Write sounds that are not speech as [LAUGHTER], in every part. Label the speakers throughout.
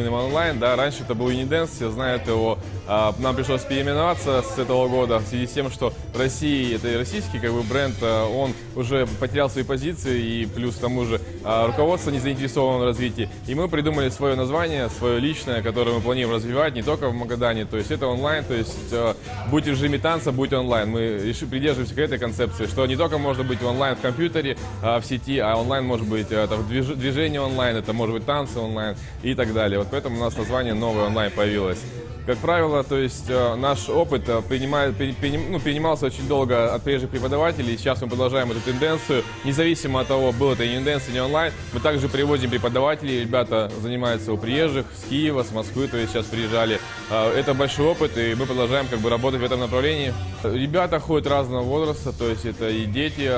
Speaker 1: именно онлайн, да, раньше это был Unidance, все знают его, а, нам пришлось переименоваться с этого года в связи с тем, что в России, это и российский как бы бренд, а, он уже потерял свои позиции и плюс к тому же а, руководство не заинтересовано в развитии. И мы придумали свое название, свое личное, которое мы планируем развивать не только в Магадане, то есть это онлайн, то есть а, будь в режиме танца, будь онлайн. Мы придерживаемся к этой концепции, что не только можно быть онлайн в компьютере, в сети, а онлайн может быть это движ- движение онлайн, это может быть танцы онлайн и так далее. Вот поэтому у нас название новое онлайн появилось. Как правило, то есть э, наш опыт э, принимает, пере- переним- ну, перенимался очень долго от прежних преподавателей. и Сейчас мы продолжаем эту тенденцию. Независимо от того, был это не тенденция, не онлайн, мы также приводим преподавателей. Ребята занимаются у приезжих с Киева, с Москвы, то есть сейчас приезжали. Э, Это большой опыт, и мы продолжаем как бы работать в этом направлении. Ребята ходят разного возраста, то есть это и дети.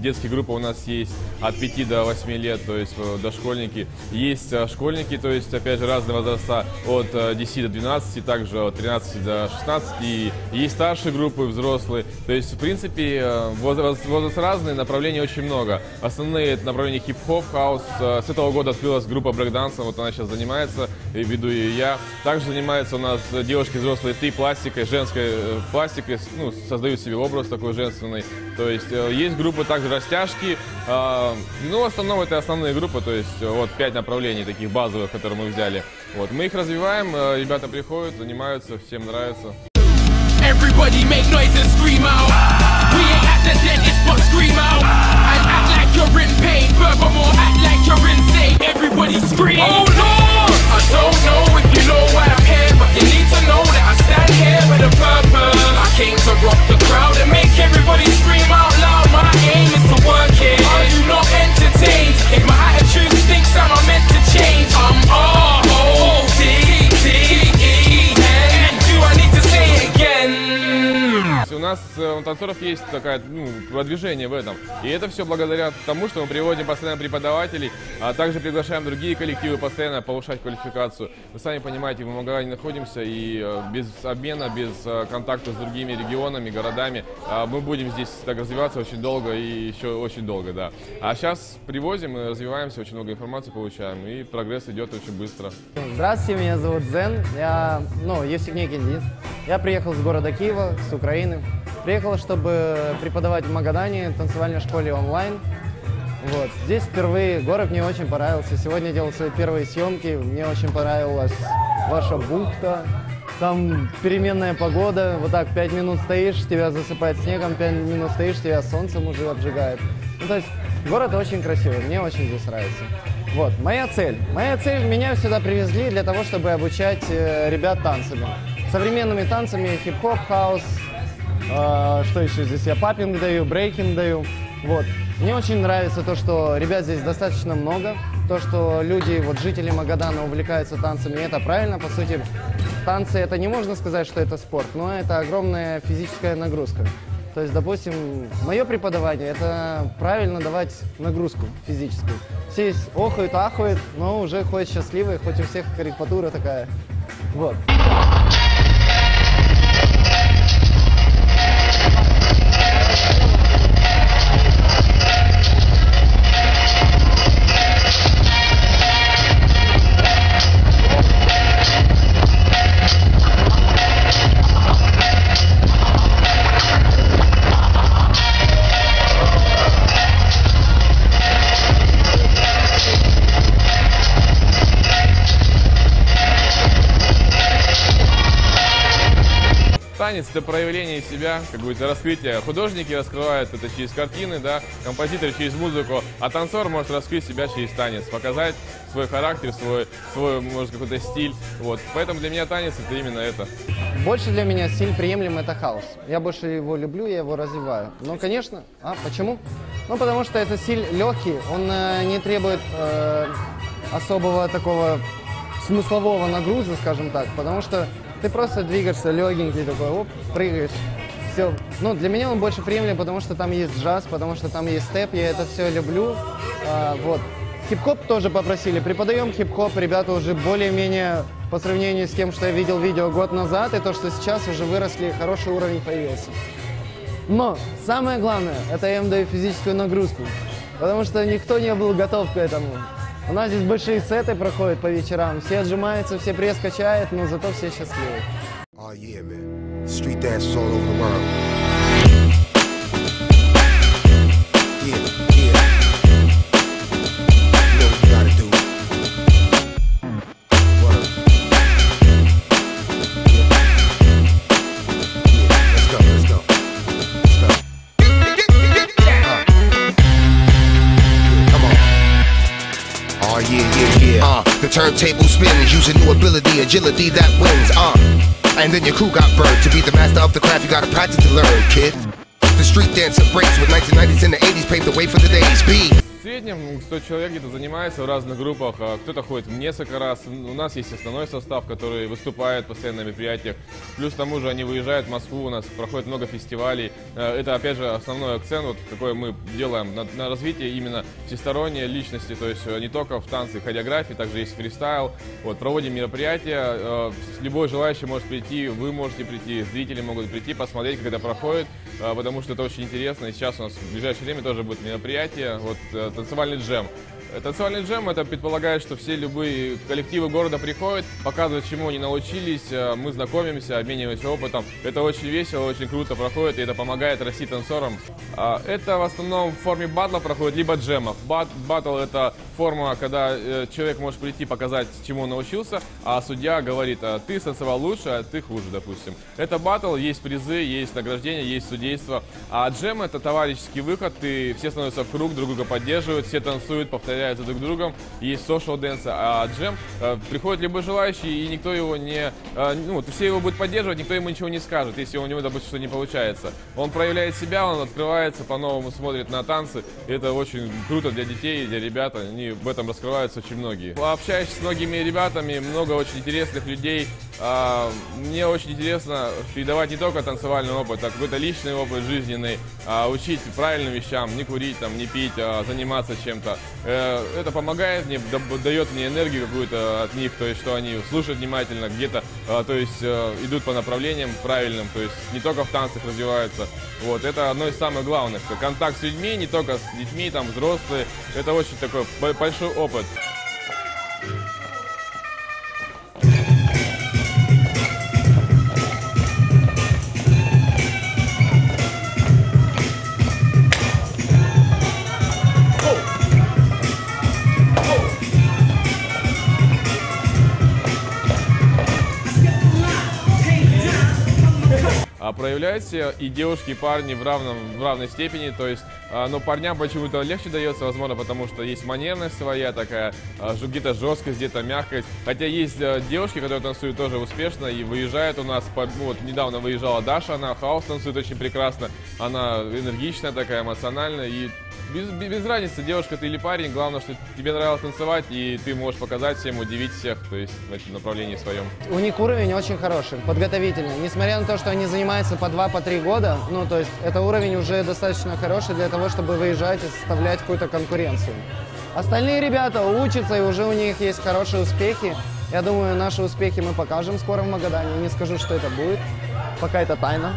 Speaker 1: Детские группы у нас есть от 5 до 8 лет, то есть дошкольники. Есть школьники, то есть опять же разные возраста от э, 10 до 12, также от 13 до 16. И есть старшие группы, взрослые. То есть, в принципе, э, возраст, возраст разный, направлений очень много. Основные это направления хип-хоп, хаус. Э, С этого года открылась группа брейкданса, вот она сейчас занимается, и веду ее я. Также занимаются у нас девушки взрослые три пластикой, женской э, пластикой, ну, создают себе образ такой женственный. То есть э, есть группы также растяжки, а, ну, в основном это основные группы, то есть э, вот пять направлений таких базовых, которые мы взяли. Вот, мы их развиваем, э, ребята приходят, занимаются, всем нравится.
Speaker 2: Everybody make noise and scream out. We ain't at the dentist, but scream out. And act like you're in pain. Furthermore, act like you're insane. Everybody scream. Oh Lord! I don't know if you know why I'm here, but you need stand here with a purpose. I came to rock the crowd and make everybody scream out loud. My aim is to work here. Are you not entertained? If my attitude stinks, am I meant to change? I'm R O T
Speaker 1: нас э, у танцоров есть такое ну, продвижение в этом. И это все благодаря тому, что мы приводим постоянно преподавателей, а также приглашаем другие коллективы постоянно повышать квалификацию. Вы сами понимаете, в Магадане находимся, и э, без обмена, без э, контакта с другими регионами, городами, а, мы будем здесь так развиваться очень долго и еще очень долго, да. А сейчас привозим развиваемся, очень много информации получаем, и прогресс идет очень быстро.
Speaker 3: Здравствуйте, меня зовут Зен. Я, ну, Евсигней Кендит. Я приехал с города Киева, с Украины. Приехал, чтобы преподавать в Магадане, танцевальной школе онлайн. Вот. Здесь впервые город мне очень понравился. Сегодня делал свои первые съемки. Мне очень понравилась ваша бухта. Там переменная погода. Вот так пять минут стоишь, тебя засыпает снегом, пять минут стоишь, тебя солнцем уже обжигает. Ну, то есть город очень красивый. Мне очень здесь нравится. Вот, моя цель. Моя цель, меня сюда привезли для того, чтобы обучать э, ребят танцами. Современными танцами, хип-хоп, хаус, э, что еще здесь я popping даю, брейкинг даю. Вот. Мне очень нравится то, что ребят здесь достаточно много, то, что люди, вот жители Магадана увлекаются танцами, это правильно, по сути. Танцы, это не можно сказать, что это спорт, но это огромная физическая нагрузка. То есть, допустим, мое преподавание – это правильно давать нагрузку физическую. Все охают, ахают, но уже ходят счастливые, хоть у всех карикатура такая. Вот.
Speaker 1: Танец это проявление себя, какое-то раскрытие. Художники раскрывают это через картины, да, композитор через музыку, а танцор может раскрыть себя через танец, показать свой характер, свой, свой может, какой-то стиль. Вот. Поэтому для меня танец это именно это.
Speaker 3: Больше для меня стиль приемлем это хаос. Я больше его люблю, я его развиваю. Но, конечно, а почему? Ну, потому что это стиль легкий, он э, не требует э, особого такого смыслового нагруза, скажем так, потому что ты просто двигаешься легенький такой, оп, прыгаешь. Все. Ну, для меня он больше приемлем, потому что там есть джаз, потому что там есть степ, я это все люблю. А, вот. Хип-хоп тоже попросили. Преподаем хип-хоп, ребята уже более-менее по сравнению с тем, что я видел видео год назад, и то, что сейчас уже выросли, хороший уровень появился. Но самое главное, это я им даю физическую нагрузку, потому что никто не был готов к этому. У нас здесь большие сеты проходят по вечерам. Все отжимаются, все пресс качают, но зато все счастливы.
Speaker 4: Oh yeah. Yeah, yeah, yeah. Uh, the turntable spins using new ability, agility that wins. Uh, and then your crew got burned. To be the master of the craft, you gotta practice to learn, kid. The street dancer breaks with 1990s and the 80s paved the way for the days. B.
Speaker 1: Среднем 100 человек где-то занимается в разных группах, а кто-то ходит несколько раз. У нас есть основной состав, который выступает постоянно на мероприятиях. Плюс к тому же они выезжают в Москву, у нас проходит много фестивалей. Э, Это, опять же, основной акцент, вот, какой мы делаем на, на развитие именно всесторонней личности, то есть э, не только в танце и хореографии, также есть фристайл. Вот, проводим мероприятия, э, любой желающий может прийти, вы можете прийти, зрители могут прийти, посмотреть, как это проходит, потому что это очень интересно. И сейчас у нас в ближайшее время тоже будет мероприятие, вот, танцевальный джем. Э, Танцевальный джем это предполагает, что все любые коллективы города приходят, показывают, чему они научились, э, мы знакомимся, обмениваемся опытом. Это очень весело, очень круто проходит, и это помогает расти танцорам. А, Это в основном в форме батла проходит, либо джемов. Бат, батл это форма, когда э, человек может прийти показать, чему он научился, а судья говорит, а ты станцевал лучше, а ты хуже, допустим. Это батл, есть призы, есть награждение, есть судейство. А джем это товарищеский выход, ты все становятся в круг, друг друга поддерживают, все танцуют, повторяют за друг другом. Есть social dance, а джем э, приходит любой желающий, и никто его не... э, ну, все его будут поддерживать, никто ему ничего не скажет, если у него, допустим, что не получается. Он проявляет себя, он открывается, по-новому смотрит на танцы. И это очень круто для детей, для ребят, они в этом раскрываются очень многие. Общаюсь с многими ребятами, много очень интересных людей. А, Мне очень интересно передавать не только танцевальный опыт, а какой-то личный опыт жизненный, а, учить правильным вещам, не курить, там, не пить, а заниматься чем-то. Э, Это помогает мне, да- дает мне энергию какую-то от них, то есть что они слушают внимательно, где-то, то есть э, идут по направлениям правильным, то есть не только в танцах развиваются. Вот, это одно из самых главных. Контакт с людьми, не только с детьми, там, взрослые, это очень такой большой опыт. А проявляются и девушки, и парни в, равном, в равной степени. То есть, а, но парням почему-то легче дается, возможно, потому что есть манерность своя такая, а, где-то жесткость, где-то мягкость. Хотя есть а, девушки, которые танцуют тоже успешно и выезжают у нас. ну, вот недавно выезжала Даша, она хаос танцует очень прекрасно. Она энергичная такая, эмоциональная и без, без- разницы, девушка ты или парень, главное, что тебе нравилось танцевать, и ты можешь показать всем, удивить всех, то есть в этом направлении своем.
Speaker 3: У них уровень очень хороший, подготовительный. Несмотря на то, что они занимаются по 2-3 три года, ну, то есть это уровень уже достаточно хороший для того, чтобы выезжать и составлять какую-то конкуренцию. Остальные ребята учатся, и уже у них есть хорошие успехи. Я думаю, наши успехи мы покажем скоро в Магадане. Не скажу, что это будет, пока это тайна.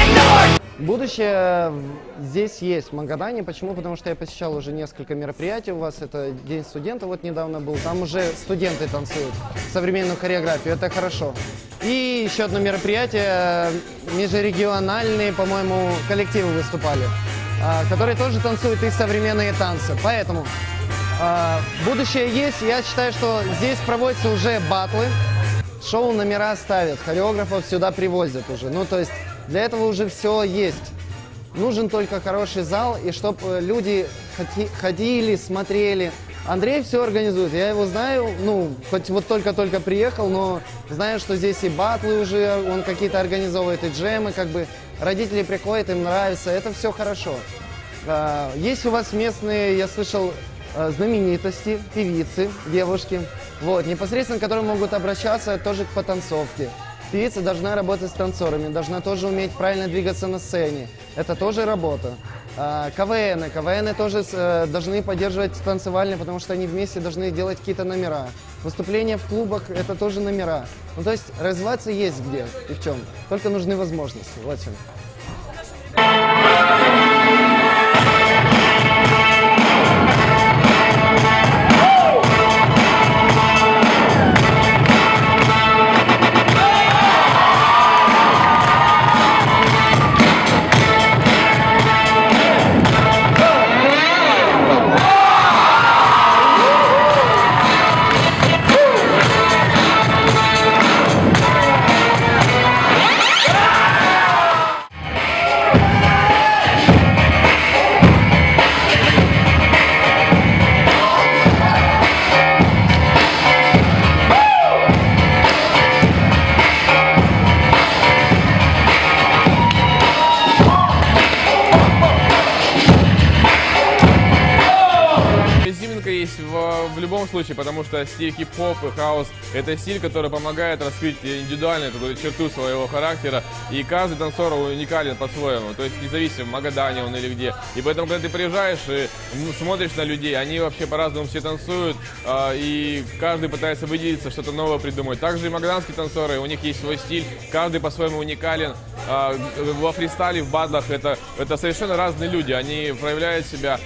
Speaker 3: Будущее здесь есть в Магадане. Почему? Потому что я посещал уже несколько мероприятий у вас. Это День студента вот недавно был. Там уже студенты танцуют современную хореографию. Это хорошо. И еще одно мероприятие. Межрегиональные, по-моему, коллективы выступали, а, которые тоже танцуют и современные танцы. Поэтому а, будущее есть. Я считаю, что здесь проводятся уже батлы. Шоу номера ставят, хореографов сюда привозят уже. Ну, то есть для этого уже все есть. Нужен только хороший зал, и чтобы люди хоти- ходили, смотрели. Андрей все организует. Я его знаю, ну, хоть вот только-только приехал, но знаю, что здесь и батлы уже, он какие-то организовывает, и джемы, как бы. Родители приходят, им нравится, это все хорошо. А, Есть у вас местные, я слышал, э, знаменитости, певицы, девушки, вот, непосредственно, которые могут обращаться тоже к потанцовке. Певица должна работать с танцорами, должна тоже уметь правильно двигаться на сцене. Это тоже работа. А, КВН, КВН тоже э, должны поддерживать танцевальные, потому что они вместе должны делать какие-то номера. Выступления в клубах это тоже номера. Ну то есть развиваться есть где и в чем. Только нужны возможности. Вот в чем.
Speaker 1: В случае, потому что стиль хип-хоп и хаос – это стиль, который помогает раскрыть индивидуальную черту своего характера, и каждый танцор уникален по-своему, то есть независимо, в Магадане он или где. И поэтому, когда ты приезжаешь и ну, смотришь на людей, они вообще по-разному все танцуют, а, и каждый пытается выделиться, что-то новое придумать. Также и магаданские танцоры, у них есть свой стиль, каждый по-своему уникален. А, во фристайле, в батлах это, это совершенно разные люди, они проявляют себя.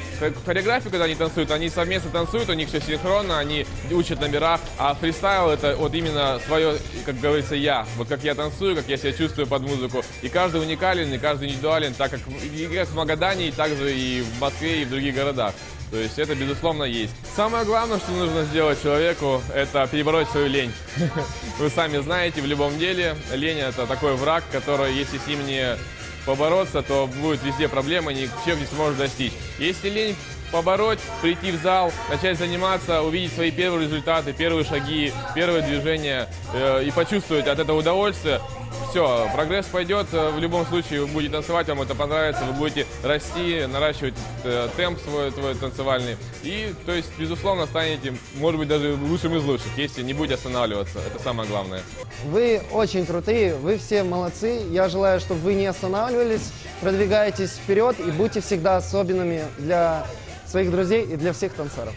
Speaker 1: Хореографию, когда они танцуют, они совместно танцуют, у них все синхронно, они учат номера, а фристайл это вот именно свое, как говорится, я. Вот как я танцую, как я себя чувствую под музыку. И каждый уникален, и каждый индивидуален, так как, как в Магадане, и также и в Москве, и в других городах. То есть это, безусловно, есть. Самое главное, что нужно сделать человеку, это перебороть свою лень. [LAUGHS] Вы сами знаете, в любом деле лень это такой враг, который, если с ним не побороться, то будет везде проблема, ничего не сможешь достичь. Если лень побороть, прийти в зал, начать заниматься, увидеть свои первые результаты, первые шаги, первые движения э, и почувствовать от этого удовольствие, все, прогресс пойдет, э, в любом случае вы будете танцевать, вам это понравится, вы будете расти, наращивать э, темп свой, твой танцевальный. И, то есть, безусловно, станете, может быть, даже лучшим из лучших, если не будете останавливаться. Это самое главное.
Speaker 3: Вы очень крутые, вы все молодцы. Я желаю, чтобы вы не останавливались, продвигаетесь вперед и будьте всегда особенными для своих друзей и для всех танцоров.